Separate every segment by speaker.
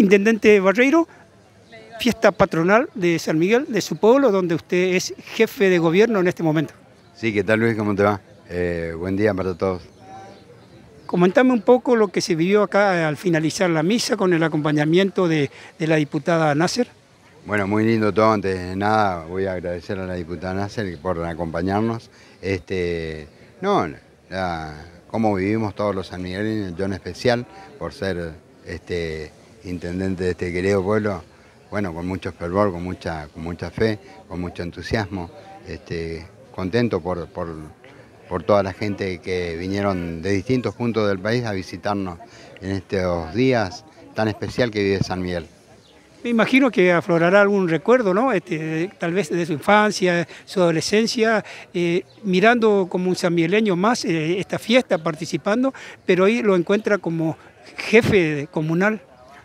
Speaker 1: Intendente Barreiro, fiesta patronal de San Miguel, de su pueblo, donde usted es jefe de gobierno en este momento.
Speaker 2: Sí, ¿qué tal Luis? ¿Cómo te va? Eh, buen día para todos.
Speaker 1: Comentame un poco lo que se vivió acá al finalizar la misa con el acompañamiento de, de la diputada Nasser.
Speaker 2: Bueno, muy lindo todo. Antes de nada, voy a agradecer a la diputada Nasser por acompañarnos. Este, no, la, cómo vivimos todos los sanmiguelinos, yo en especial, por ser este, intendente de este querido pueblo, bueno, con mucho fervor, con mucha, con mucha fe, con mucho entusiasmo, este, contento por, por, por toda la gente que vinieron de distintos puntos del país a visitarnos en estos días tan especial que vive San Miguel.
Speaker 1: Me imagino que aflorará algún recuerdo, ¿no? Este, tal vez de su infancia, su adolescencia, eh, mirando como un sanmieleño más eh, esta fiesta, participando, pero ahí lo encuentra como jefe comunal.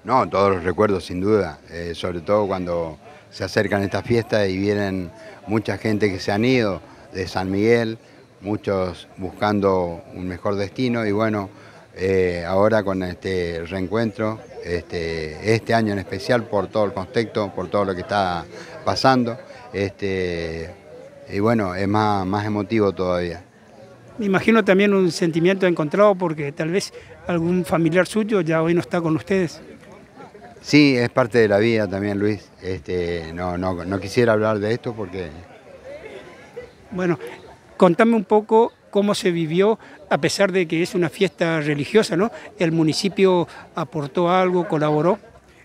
Speaker 2: No, todos los recuerdos sin duda, eh, sobre todo cuando se acercan estas fiestas y vienen mucha gente que se han ido de San Miguel, muchos buscando un mejor destino y bueno, eh, ahora con este reencuentro, este, este año en especial por todo el contexto, por todo lo que está pasando, este, y bueno, es más, más emotivo todavía.
Speaker 1: Me imagino también un sentimiento encontrado porque tal vez algún familiar suyo ya hoy no está con ustedes.
Speaker 2: Sí, es parte de la vida también, Luis. Este, no, no, no quisiera hablar de esto porque...
Speaker 1: Bueno, contame un poco cómo se vivió, a pesar de que es una fiesta religiosa, ¿no? ¿El municipio aportó algo, colaboró?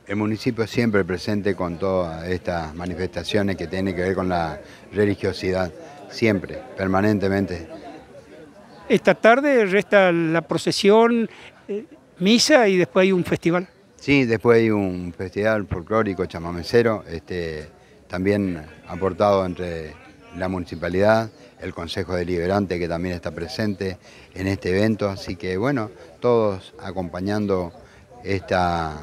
Speaker 2: El municipio siempre presente con todas estas manifestaciones que tienen que ver con la religiosidad, siempre, permanentemente.
Speaker 1: Esta tarde resta la procesión, eh, misa y después hay un festival.
Speaker 2: Sí, después hay un festival folclórico chamamecero, este, también aportado entre la municipalidad, el Consejo Deliberante que también está presente en este evento, así que bueno, todos acompañando esta,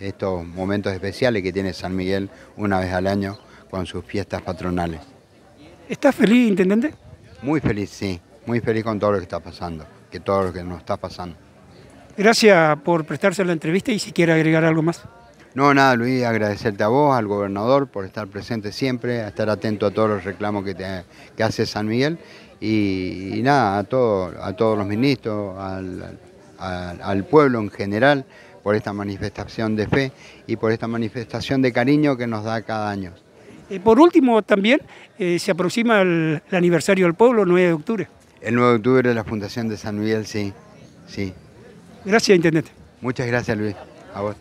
Speaker 2: estos momentos especiales que tiene San Miguel una vez al año con sus fiestas patronales.
Speaker 1: ¿Estás feliz, Intendente?
Speaker 2: Muy feliz, sí, muy feliz con todo lo que está pasando, que todo lo que nos está pasando.
Speaker 1: Gracias por prestarse la entrevista y si quiere agregar algo más.
Speaker 2: No, nada, Luis, agradecerte a vos, al gobernador, por estar presente siempre, a estar atento a todos los reclamos que, te, que hace San Miguel y, y nada, a, todo, a todos los ministros, al, al, al, pueblo en general, por esta manifestación de fe y por esta manifestación de cariño que nos da cada año.
Speaker 1: Eh, por último, también eh, se aproxima el, el, aniversario del pueblo, el 9 de octubre.
Speaker 2: El 9 de octubre la Fundación de San Miguel, sí, sí.
Speaker 1: Gracias, Intendente.
Speaker 2: Muchas gracias, Luis. A vos.